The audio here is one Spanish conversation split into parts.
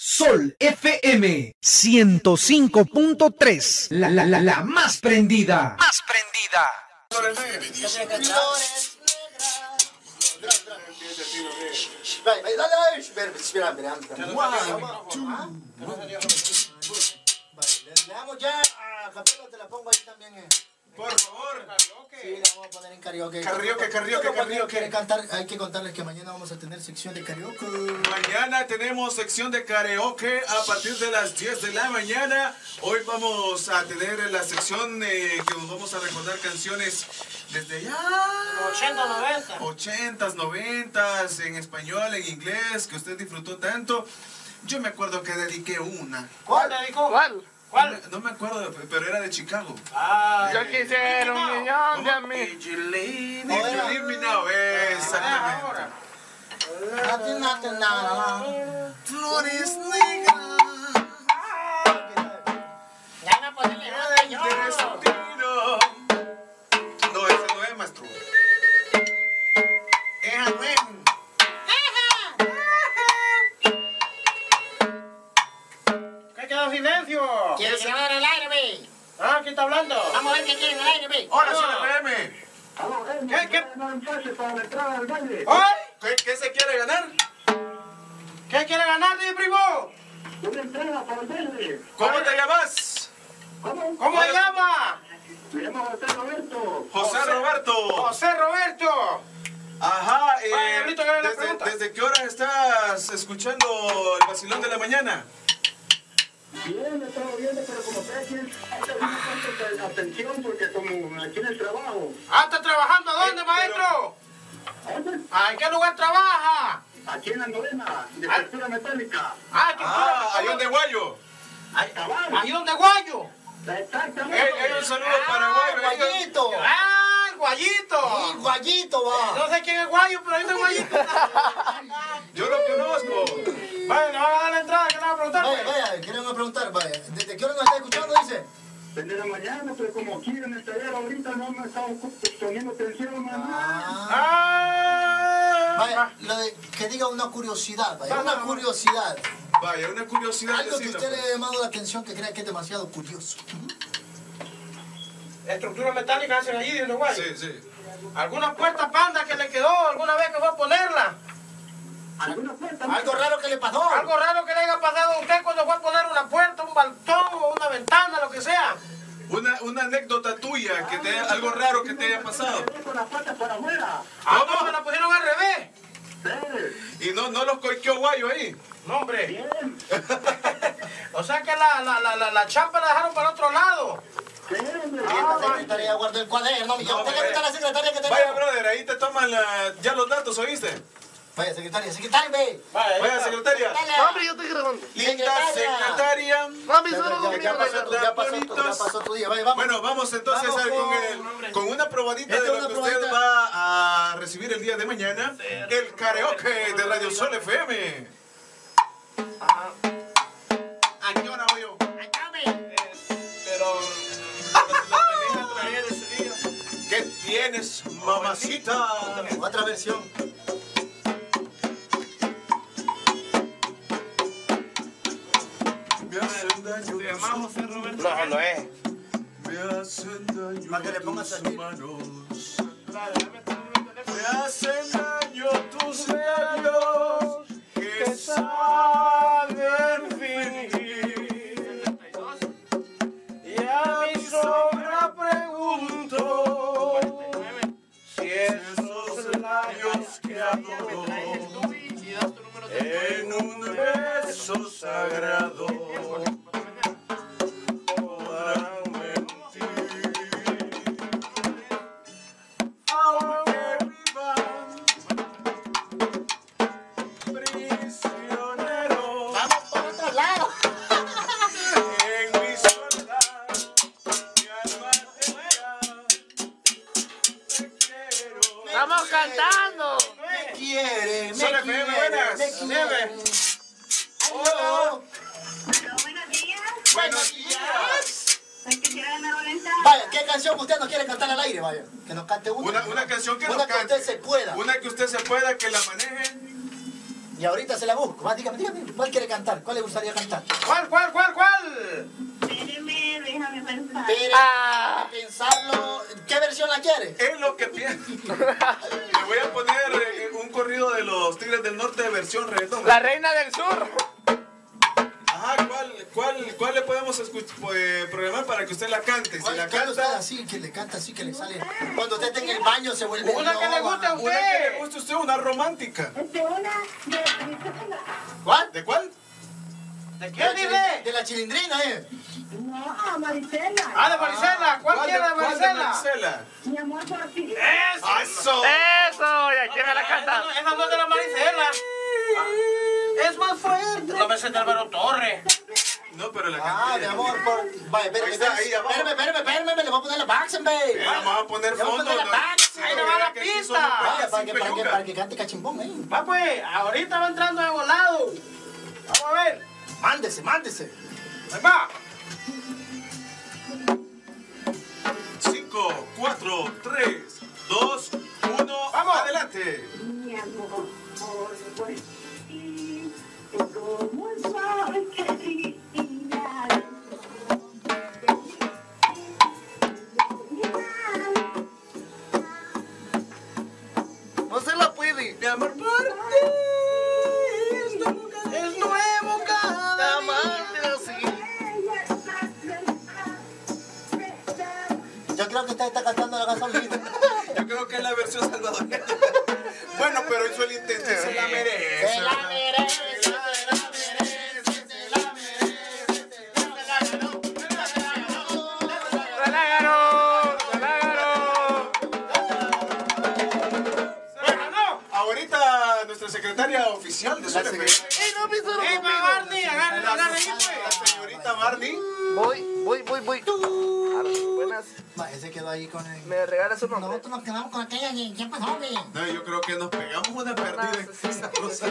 Sol FM 105.3. La, la, la, la más prendida. Más prendida. Veamos ya a Por favor. Sí, la vamos a poner en karaoke. Karaoke, karaoke, karaoke. quiere cantar, hay que contarles que mañana vamos a tener sección de karaoke. Mañana tenemos sección de karaoke a partir de las 10 de la mañana. Hoy vamos a tener la sección eh, que nos vamos a recordar canciones desde ya 80, 90. 80s, 90s, en español, en inglés, que usted disfrutó tanto. Yo me acuerdo que dediqué una. ¿Cuál dedicó? ¿Cuál? ¿Cuál? No me acuerdo, pero era de Chicago. Ah, Yo quisiera un millón de amigos. Did you leave- did you leave me now? Exactamente. ahora. Nothing, nothing, nada. Flores negras. Está hablando? Vamos a ver qué quieren al aire, ve. Hola, No. soy FM. ¿Qué, qué? ¿Qué, qué se quiere ganar? ¿Qué quiere ganar, mi primo? ¿Cómo te llamas? ¿Cómo se llama? José Roberto. José Roberto. Ajá, eh, Vaya, Diablito, que haga la desde. ¿desde qué hora estás escuchando el vacilón de la mañana? Bien, he estado viendo, pero como ustedes tienen tanta atención, porque como aquí en el trabajo, Ah, ¿está trabajando dónde, Eh, maestro? ¿dónde? Ah, ¿En qué lugar trabaja? aquí en la novena, de Ah. estructura metálica, Ah, ¿qué Ah, ahí donde Guayo. Ahí donde Guayo. exactamente. Eh, eh, un saludo para Guayo. Guayito. Ah, el Sí, Guayito. guayito, va. No sé quién es Guayo, pero ahí está Guayito. Yo lo conozco. Vaya, le van a dar la entrada, ¿qué le van a preguntar? Vaya, vaya, queremos preguntar, vaya. ¿Desde qué hora nos está escuchando, dice? Desde la mañana, pero como aquí en el taller ahorita no me estaba poniendo atención, mamá. Ah. Ah, Vaya, lo de, que diga una curiosidad, vaya. Una curiosidad. Vaya, una curiosidad. Algo que usted le pues. haya llamado la atención que crea que es demasiado curioso. Estructura metálica hacen allí, de Guayo. Sí, sí. ¿Alguna puerta panda que le quedó alguna vez que fue a ponerla? ¿Alguna puerta? Algo raro que le pasó. Algo raro que le haya pasado a usted cuando fue a poner una puerta, un balcón o una ventana, lo que sea. Una, una anécdota tuya, que te, algo raro que te haya pasado. Con las patas para afuera. Ah, ¿Cómo? no, me la pusieron al revés. Sí, Y no, no los coiqueó Guayo ahí. No, hombre. bien, O sea que la, la, la, la, la chapa la dejaron para otro lado. sí. Y esta secretaria guardó el cuaderno, mi No, ¿Usted le hombre. gusta la secretaria que Vaya, brother, ahí te toman la- ya los datos, ¿oíste? Vaya, secretaria, secretaria, ve. Vaya, Vaya, secretaria. No, hombre, yo grabando. Linda secretaria. No, mi Ya, solo ya, ya pasó, tu- ya, pasó, tu- ya pasó tu día. Vaya, vamos. Bueno, vamos entonces Vamos a- con, el- con una probadita Esta de lo que usted probadita. va a recibir el día de mañana. El karaoke de Radio Sol FM. ¿A qué hora voy yo? Pero. ¿Qué tienes, mamacita? Otra versión. Se llama José Roberto. No, no es. me hacen daño Para que le pongas tus aquí. Dale, dame. Me hacen daño tus labios que saben fingir. Y a mi sombra pregunto si esos labios que adoro en un beso sagrado Estamos cantando. Me quiere, me quiere, buenas. me quiere. Hola. Buenos días. Buenos días. Vaya, ¿qué canción usted nos quiere cantar al aire? Vaya, que nos cante una. Una, una canción que Una nos que cante. usted se pueda. Una que usted se pueda, que la maneje. Y ahorita se la busco. Va, dígame, dígame. ¿Cuál quiere cantar? ¿Cuál le gustaría cantar? ¿Cuál, cuál, cuál, cuál? Déjame pensar. Pero, Ah. pensarlo. ¿Qué versión la quiere? Es lo que pienso. Le voy a poner eh, un corrido de los Tigres del Norte de versión reggaetón. La reina del sur. Ajá, ¿cuál, cuál, cuál le podemos pues, programar para que usted la cante? Si ¿Cuál la canta así, que le canta así, que le sale. Cuando usted está en el baño se vuelve. Una que le guste a usted. una que le guste a usted, una romántica. Este, una de Marisela. ¿Cuál? ¿De cuál? ¿De De chilindrina, dice? de la chilindrina, ¿eh? No, Marisela. Ah, de Marisela. ¿Cuál quiere de cuál de? Marisela? Mi amor por ti. ¡Eso! Eso. ¿Y a quién me la canta? esa no es de la Maricela. Ah, Es más fuerte. No me sé de Álvaro Torres. No, pero la Ah, canta mi ella. amor, por. Vaya, espérame, espérame, espérame, espérame, le voy a poner la Baxen, babe. Le vamos a poner Le vamos a fondo. poner la ¿no? Baxen. Ahí le va la aquí pista. Vaya, para que, para que, para que cante cachimbón, ¿eh? Va pues, ahorita va entrando de volado. Vamos a ver. Mándese, mándese. Ahí va. 5, 4, 3, 2, 1. Vamos. Adelante. Mi amor por Yo creo que usted está cantando la gasolina. Yo creo que es la versión salvadoreña. No lo ¡Ey, pa' Barney! ¡Agarre, agarre ahí, La pues! señorita Barney. Voy, voy, voy, voy. Ah, Buenas. Va, ese quedó ahí con el... ¿Me regalas un nombre? Nosotros nos quedamos con aquella y ¿qué pasó, güey? No, yo creo que nos pegamos una perdida en esa cosa.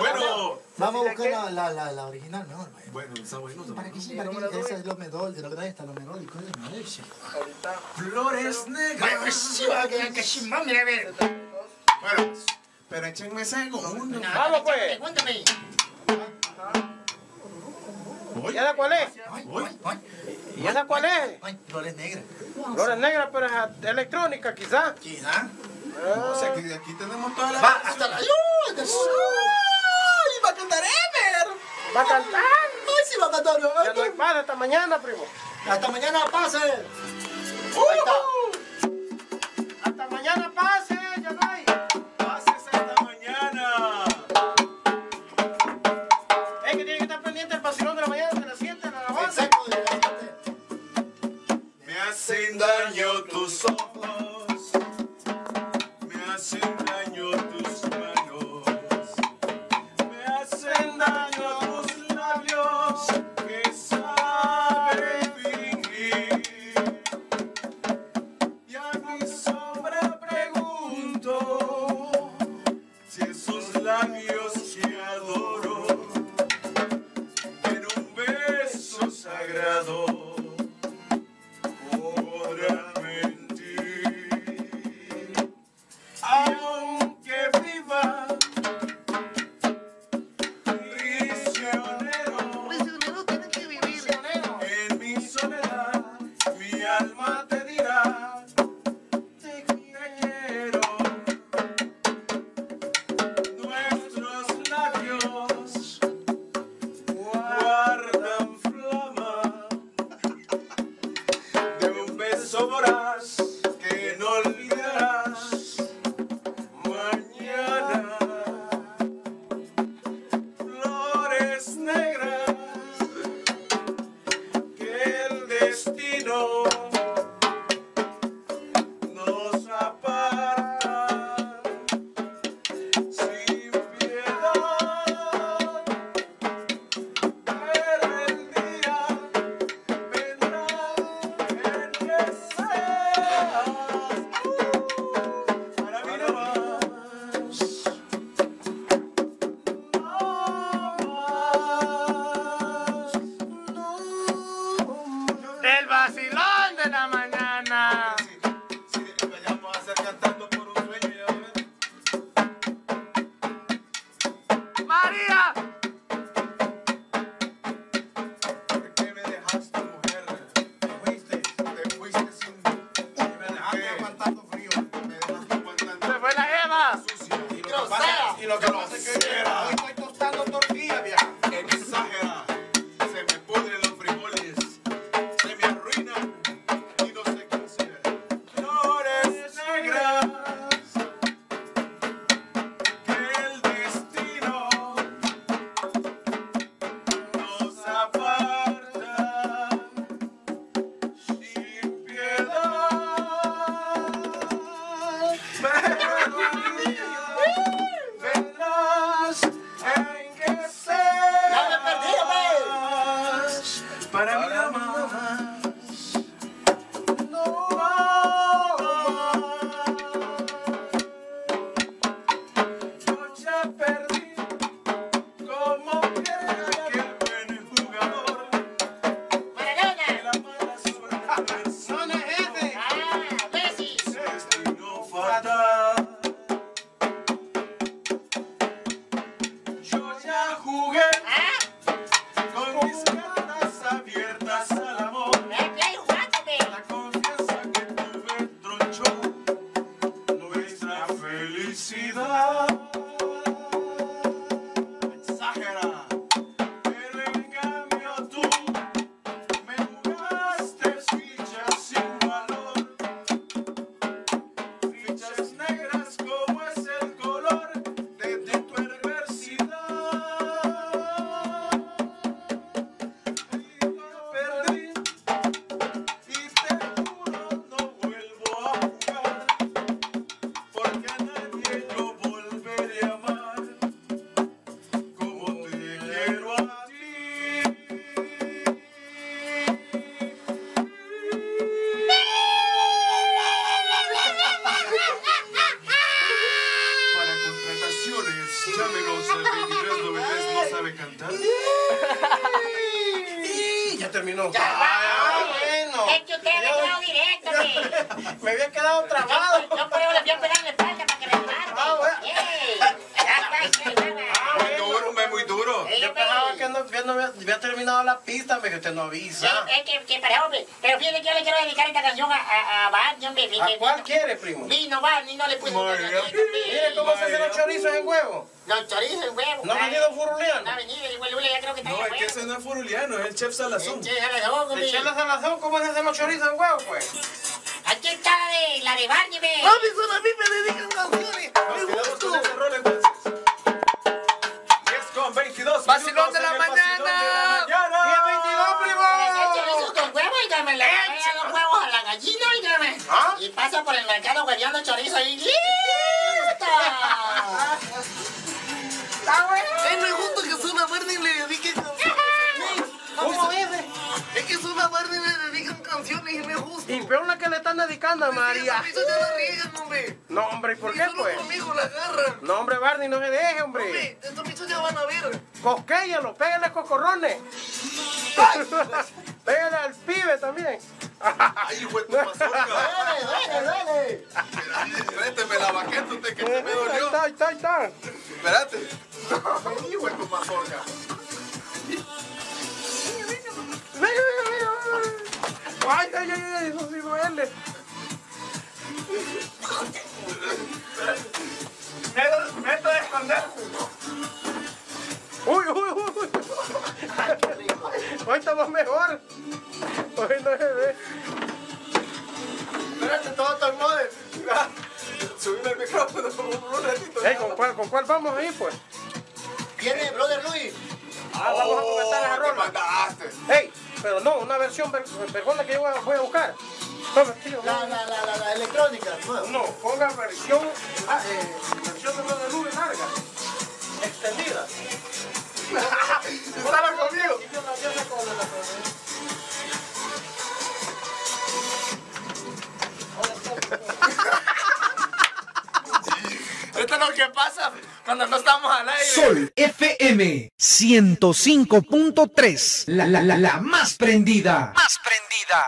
Bueno, Vamos a buscar la, la, la, la original mejor, bueno, está bueno. ¿Para qué sí? ¿Para qué? Esa es lo medol, de lo que está lo medol sí. Ahorita. Flores negras. Sí, va a ver. Bueno, pero échenme segundo. Vamos, pues. Cuéntame. ¿Y esa cuál es? ¿Y esa cuál es? Ay, flores negras. Flores negras, pero es electrónica, quizá. Quizá. O sea, que aquí tenemos todas las. Va, hasta la... ¡Ay, de- ¡Ay, va a cantar Ever! Va a cantar. ¡Ay, sí va a cantar! Ya no hay paz hasta mañana, primo. Hasta mañana pase. Ahí Terminó. Ya, Ah, bueno. Es que usted me quedó directo, me. Me había quedado trabado. yo por eso le fui a pegar en la espalda para que me levante. Ah, bueno. Ey, ya está, ya está. Muy duro, me muy duro. Ey, Yo hombre. pensaba que no, yo no había, la pista, me que usted no Sí, avisa. es que, que hombre. Pero fíjate que yo le quiero dedicar esta canción a, a, a Barney, hombre. ¿A que cuál vino- quiere, primo? Vino Barney, no le puse. Mire cómo se hacen los chorizos en huevo. Los chorizos en huevo. ¿No ha venido No ha venido, el Lule ya creo que está No, en es que huevo. ese no es furuliano, es el chef Salazón. Ya la dejó, hombre. ¿De chela salazón? ¿Cómo se hacen los chorizos en huevo, pues? Aquí está la de, la de Barney, ve. solo a mí me dedican canciones. Nos quedamos con ese rol entonces. 10 con 22 Vacilón minutos de la el mañana. Gallina y dame. ¿Ah? Y pasa por el mercado hueveando chorizo y ¡listo! ¡Está bueno! Es muy justo que Zona Verde le dediquen canciones. ¿Cómo dice? Es que Zona Verde le dedican canciones y me gusta. Y peor la que le están dedicando a María. Eso ya la riegan, hombre. No, hombre, ¿y por qué, pues? conmigo la agarran. No, hombre, Barney, no se deje, hombre. Hombre, estos bichos ya van a ver. Cosquéllalo, pégale cocorrones. Pégale al pibe también. Ay, de tu mazorca. ¡Dale, dale, dale! Espérate, me la baqueta usted que se me Ahí dolió. está, ahí está, ahí está. Espérate. Hijo de tu mazorca. Venga, venga, venga. Ay, ay, ay, ay, eso sí duele. Meta de esconder. Vamos ahí, pues? Viene Brother Luis. Ah, vamos a comentar esa rola. mandaste. Ey, pero no, una versión ver- vergona que yo voy a, buscar. Tío, La, la, la, la, la electrónica. nueva. No, ponga versión, ah, eh, FM 105.3. La, la, la, la más prendida. Más prendida.